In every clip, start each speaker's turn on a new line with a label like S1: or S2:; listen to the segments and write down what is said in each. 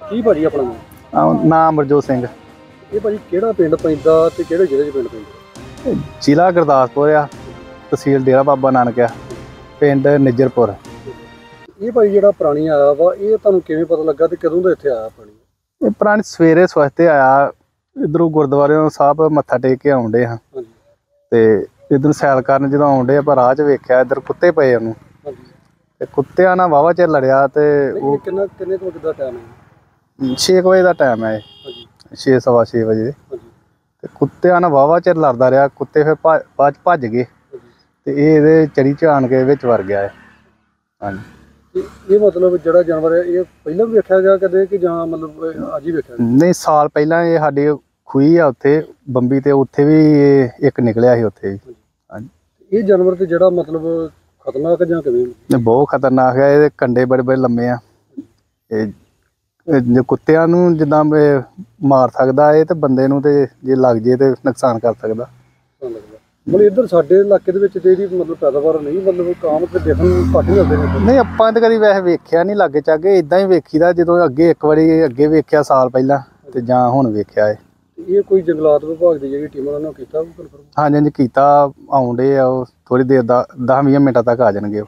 S1: ਕੀ ਭਾਜੀ ਆਪਣਾ ਨਾਮ?
S2: ਅਹ ਨਾਮ ਅਮਰਜੋਤ ਸਿੰਘ।
S1: ਇਹ ਭਾਜੀ ਕਿਹੜਾ ਪਿੰਡ ਪੈਂਦਾ ਤੇ ਕਿਹੜੇ ਜ਼ਿਲ੍ਹੇ 'ਚ ਪਿੰਡ ਪੈਂਦਾ?
S2: ਜ਼ਿਲ੍ਹਾ ਗੁਰਦਾਸਪੁਰ ਆ ਤਹਿਸੀਲ ਡੇਰਾ ਬਾਬਾ ਨਾਨਕ ਆ ਪਿੰਡ ਨਿੱਜਰਪੁਰ।
S1: ਇਹ ਭਾਜੀ ਜਿਹੜਾ ਪਾਣੀ ਆਇਆ ਵਾ ਇਹ ਤੁਹਾਨੂੰ ਕਿਵੇਂ ਪਤਾ ਲੱਗਾ ਤੇ ਕਦੋਂ ਦਾ ਇੱਥੇ ਆਇਆ ਪਾਣੀ
S2: ਇਹ ਪੁਰਾਣੀ ਸਵੇਰੇ ਸਵਸਤੇ ਆਇਆ ਇਧਰੋਂ ਗੁਰਦੁਆਰਿਓਂ ਸਾਹਿਬ ਮੱਥਾ ਟੇਕ ਕੇ ਆਉਂਦੇ ਹਾਂ
S1: ਹਾਂਜੀ।
S2: ਤੇ ਇਧਰ ਸੈਲ ਕਰਨ ਜਦੋਂ ਆਉਂਦੇ ਆਪਾਂ ਰਾਹ 'ਚ ਵੇਖਿਆ ਇਧਰ ਕੁੱਤੇ ਪਏ ਉਹਨੂੰ।
S1: ਹਾਂਜੀ।
S2: ਤੇ ਕੁੱਤਿਆਂ ਨਾਲ ਵਾਵਾ ਚਿਰ ਲੜਿਆ ਤੇ
S1: ਇਹ
S2: ਉਹ
S1: ਕਿੰਨਾ ਕਿੰਨੇ ਤੋਂ ਕਿੱਦਾਂ ਟਾਈਮ ਹੈ?
S2: 6 ਵਜੇ ਦਾ ਟਾਈਮ ਹੈ
S1: ਹਾਂਜੀ।
S2: 6 ਸਵਾ 6 ਵਜੇ। ਤੇ ਕੁੱਤਿਆਂ ਨਾਲ ਵਾਵਾ ਚਿਰ ਲੜਦਾ ਰਿਹਾ। ਕੁੱਤੇ ਫਿਰ ਬਾਅਦ ਭੱਜ ਗਏ। ਤੇ ਇਹ ਇਹਦੇ ਚੜੀ ਝਾਣ ਕੇ ਵਿੱਚ ਵੜ ਗਿਆ ਹੈ ਹਾਂਜੀ।
S1: ਇਹ ਮਤਲਬ ਜਿਹੜਾ ਜਾਨਵਰ ਹੈ ਇਹ ਪਹਿਲਾਂ ਵੀ ਵੇਖਿਆ ਗਿਆ ਕਦੇ ਕਿ ਜਾਂ ਮਤਲਬ ਇਹ ਅੱਜ ਹੀ ਵੇਖਿਆ?
S2: ਨਹੀਂ ਸਾਲ ਪਹਿਲਾਂ ਇਹ ਸਾਡੀ ਖੂਹੀ ਆ ਉੱਥੇ ਬੰਬੀ ਤੇ ਉੱਥੇ ਵੀ ਇਹ ਇੱਕ ਨਿਕਲਿਆ ਸੀ ਉੱਥੇ ਵੀ ਹਾਂਜੀ।
S1: ਇਹ ਜਾਨਵਰ ਤੇ ਜਿਹੜਾ ਮਤਲਬ ਖਤਰਨਾਕ ਜਾਂ ਕਿਵੇਂ?
S2: ਇਹ ਬਹੁਤ ਖਤਰਨਾਕ ਹੈ ਇਹਦੇ ਕੰਡੇ ਬੜੇ ਬੜੇ ਲੰਮੇ ਆ। ਇਹ ਇਹ ਜੇ ਕੁੱਤਿਆਂ ਨੂੰ ਜਿੱਦਾਂ ਮਾਰ ਸਕਦਾ ਇਹ ਤੇ ਬੰਦੇ ਨੂੰ ਤੇ ਜੇ ਲੱਗ ਜੇ ਤੇ ਨੁਕਸਾਨ ਕਰ ਸਕਦਾ।
S1: ਮਤਲਬ ਇੱਧਰ ਸਾਡੇ ਇਲਾਕੇ ਦੇ ਵਿੱਚ ਤੇ ਇਹਦੀ ਮਤਲਬ ਪੈਦਾਵਾਰ ਨਹੀਂ ਮਤਲਬ ਕਾਮ ਤੇ ਦੇਖਣ ਨੂੰ ਘੱਟ ਹੀ ਮਿਲਦੇ ਨੇ।
S2: ਨਹੀਂ ਆਪਾਂ ਤਾਂ ਕਦੀ ਵੈਸੇ ਵੇਖਿਆ ਨਹੀਂ ਲਾਗੇ ਚਾਗੇ ਇਦਾਂ ਹੀ ਵੇਖੀਦਾ ਜਦੋਂ ਅੱਗੇ ਇੱਕ ਵਾਰੀ ਅੱਗੇ ਵੇਖਿਆ ਸਾਲ ਪਹਿਲਾਂ ਤੇ ਜਾਂ ਹੁਣ ਵੇਖਿਆ
S1: ਤੇ ਇਹ ਕੋਈ ਜੰਗਲਾਤ ਵਿਭਾਗ ਦੀ ਜਿਹੜੀ ਟੀਮ ਉਹਨਾਂ ਨੇ ਕੀਤਾ ਕਨਫਰਮ
S2: ਹਾਂਜੀ ਹਾਂਜੀ ਕੀਤਾ ਆਉਂਦੇ ਆ ਉਹ। ਥੋੜੀ ਦੇਰ ਦਾ 10 20 ਮਿੰਟਾਂ ਤੱਕ ਆ ਜਾਣਗੇ ਉਹ।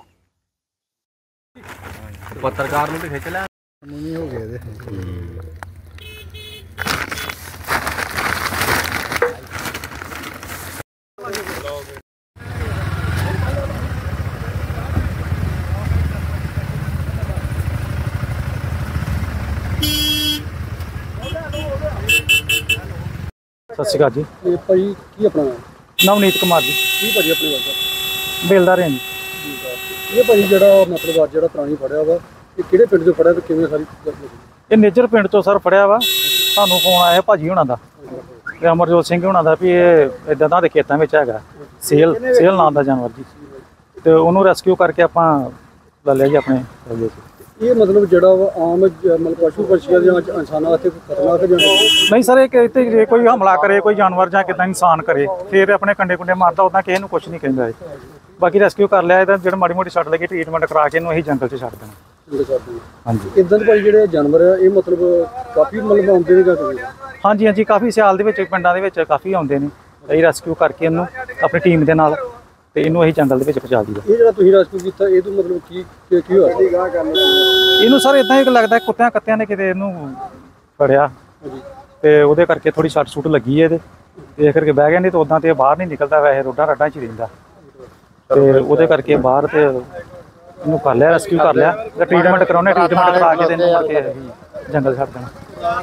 S3: ਪੱਤਰਕਾਰ ਨੂੰ ਤੇ ਖਿੱਚ ਲਿਆ
S2: ਨਹੀਂ ਹੋ ਗਏ ਇਹਦੇ।
S4: ਸਤਿ ਸ਼੍ਰੀ ਅਕਾਲ ਜੀ।
S1: ਇਹ ਭਾਈ ਕੀ ਆਪਣਾ? ਨਾਮ?
S4: ਨਵਨੀਤ ਕੁਮਾਰ ਜੀ।
S1: ਕੀ ਭਾਜੀ ਆਪਣੀ ਗੱਲ
S4: ਬੇਲਦਾਰ ਹਾਂ ਜੀ
S1: ਇਹ ਭਾਜੀ ਜਿਹੜਾ ਮਤਲਬ ਅੱਜ ਜਿਹੜਾ ਪ੍ਰਾਣੀ ਫੜਿਆ ਵਾ ਇਹ ਕਿਹੜੇ ਪਿੰਡ ਤੋਂ ਫੜਿਆ ਤੇ ਕਿਵੇਂ ਸਾਰੀ?
S4: ਇਹ ਨੇਜਰ ਪਿੰਡ ਤੋਂ ਸਰ ਫੜਿਆ ਵਾ। ਸਾਨੂੰ ਫੋਨ ਆਇਆ ਭਾਜੀ ਹੁਣਾਂ ਦਾ। ਤੇ ਅਮਰਜੋਤ ਸਿੰਘ ਹੁਣਾਂ ਦਾ ਵੀ ਇਹ ਇਦਾਂ ਦਾ ਖੇਤਾਂ ਵਿੱਚ ਹੈਗਾ। ਸੇਲ ਸੇਲ ਨਾਂ ਦਾ ਜਾਨਵਰ ਜੀ। ਤੇ ਉਹਨੂੰ ਰੈਸਕਿਊ ਕਰਕੇ ਆਪਾਂ ਲੈ ਲਿਆ ਜੀ ਆਪਣੇ ਕਬਜ਼ੇ 'ਚ
S1: ਇਹ ਮਤਲਬ ਜਿਹੜਾ ਆਮ ਮਤਲਬ ਪਸ਼ੂ ਪੰਛੀਆਂ ਜਾਂ ਇਨਸਾਨਾਂ ਵਾਸਤੇ ਕੋਈ ਖਤਰਨਾਕ ਜਾਂ
S4: ਨਹੀਂ? ਸਰ ਇਹ ਕਿ ਇੱਥੇ ਜੇ ਕੋਈ ਹਮਲਾ ਕਰੇ ਕੋਈ ਜਾਨਵਰ ਜਾਂ ਕਿਦਾਂ ਇਨਸਾਨ ਕਰੇ ਫਿਰ ਆਪਣੇ ਕੰਡੇ ਕੁੰਡੇ ਮਾਰਦਾ ਉਦਾਂ ਕਿਸੇ ਨੂੰ ਕੁਝ ਨਹੀਂ ਕਹਿੰਦਾ ਬਾਕੀ ਰੈਸਕਿਊ ਕਰ ਲਿਆ ਇਹਦਾ ਜਿਹੜਾ ਮਾੜੀ ਮੋਟੀ ਛੱਡ ਲੱਗੀ ਟ੍ਰੀਟਮੈਂਟ ਕਰਾ ਕੇ ਇਹਨੂੰ ਅਸੀਂ ਜੰਗਲ 'ਚ ਛੱਡ ਦੇਣਾ।
S1: ਕਰਦੇ
S4: ਹਾਂਜੀ।
S1: ਇਦਾਂ ਦੇ ਭਾਈ ਜਿਹੜੇ ਜਾਨਵਰ ਆ ਇਹ ਮਤਲਬ ਕਾਫੀ ਮਤਲਬ ਆਉਂਦੇ ਨੇ ਕਿਵੇਂ
S4: ਹਾਂਜੀ ਹਾਂਜੀ ਕਾਫੀ ਸਿਆਲ ਦੇ ਵਿੱਚ ਪਿੰਡਾਂ ਦੇ ਵਿੱਚ ਕਾਫੀ ਆਉਂਦੇ ਨੇ। ਅਸੀਂ ਰੈਸਕਿਊ ਕਰਕੇ ਇਹਨੂੰ ਆਪਣੀ ਟੀਮ ਦੇ ਨਾਲ ਤੇ ਇਹਨੂੰ ਅਸੀਂ ਜੰਗਲ ਦੇ ਵਿੱਚ ਪਹੁੰਚਾ ਦਈਦਾ।
S1: ਇਹ ਜਿਹੜਾ ਤੁਸੀਂ ਰੈਸਕਿਊ ਕੀਤਾ ਇਹ ਤੋਂ ਮਤਲਬ ਕੀ ਕੀ ਕੀ ਹੋਇਆ?
S4: ਇਹਨੂੰ ਸਰ ਇਦਾਂ ਹੀ ਲੱਗਦਾ ਕੁੱਤਿਆਂ ਕੱਤਿਆਂ ਨੇ ਕਿਤੇ ਇਹਨੂੰ ਫੜਿਆ।
S1: ਹਾਂਜੀ।
S4: ਤੇ ਉਹਦੇ ਕਰਕੇ ਥੋੜੀ ਸੱਟ ਸੁੱਟ ਲੱਗੀ ਹੈ ਇਹਦੇ। ਤੇ ਇਸ ਕਰਕੇ ਬਹਿ ਗਿਆ ਨਹੀਂ ਤਾਂ ਉਦਾਂ ਤੇ ਇਹ ਬਾਹਰ ਨਹੀਂ ਨਿਕਲਦਾ ਵੈਸੇ ਰੋਡਾਂ ਰੱਡਾਂ 'ਚ ਹੀ ਰਹਿੰਦਾ। ਤੇ ਉਹਦੇ ਕਰਕੇ ਬਾਹਰ ਤੇ ਇਹਨੂੰ ਕਰ ਲਿਆ ਰੈਸਕਿਊ ਕਰ ਲਿਆ। ਟ੍ਰੀਟਮੈਂਟ ਕਰਾਉਣੇ ਟ੍ਰੀਟਮੈਂਟ ਕਰਾ ਕੇ ਤੇ ਇਹਨੂੰ ਮੁੜ ਕੇ ਅਸੀਂ ਜੰਗਲ ਛੱਡ ਦੇਣਾ।